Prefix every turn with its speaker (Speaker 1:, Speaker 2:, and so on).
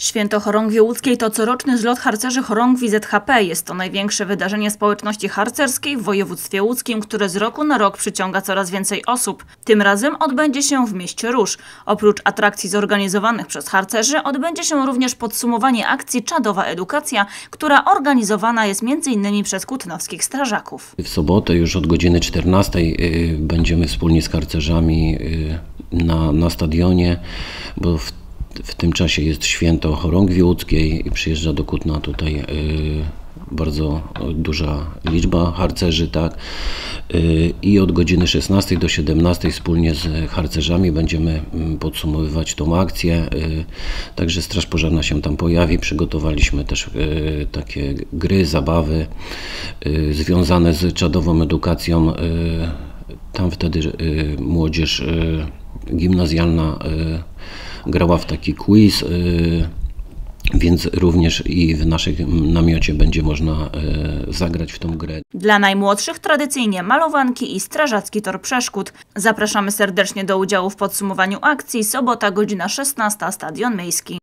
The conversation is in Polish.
Speaker 1: Święto Chorągwi Łódzkiej to coroczny zlot harcerzy Chorągwi ZHP. Jest to największe wydarzenie społeczności harcerskiej w województwie łódzkim, które z roku na rok przyciąga coraz więcej osób. Tym razem odbędzie się w mieście Róż. Oprócz atrakcji zorganizowanych przez harcerzy odbędzie się również podsumowanie akcji Czadowa Edukacja, która organizowana jest m.in. przez kutnowskich strażaków.
Speaker 2: W sobotę już od godziny 14 y, będziemy wspólnie z harcerzami y, na, na stadionie, bo w, w tym czasie jest święto chorągwi łódzkiej i przyjeżdża do Kutna tutaj y, bardzo duża liczba harcerzy, tak. Y, I od godziny 16 do 17 wspólnie z harcerzami będziemy mm, podsumowywać tą akcję. y, Także Straż Pożarna się tam pojawi. Przygotowaliśmy też takie gry, zabawy związane z czadową edukacją. Tam wtedy młodzież gimnazjalna grała w taki quiz. y, więc również i w naszym namiocie będzie można e, zagrać w tą grę.
Speaker 1: Dla najmłodszych tradycyjnie malowanki i strażacki tor przeszkód. Zapraszamy serdecznie do udziału w podsumowaniu akcji. Sobota, godzina 16, Stadion Miejski.